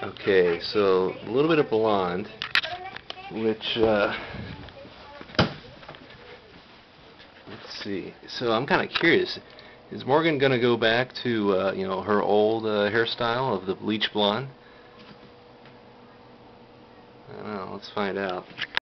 Okay, so a little bit of blonde, which, uh, let's see. So I'm kind of curious. Is Morgan going to go back to, uh, you know, her old uh, hairstyle of the bleach blonde? I don't know. Let's find out.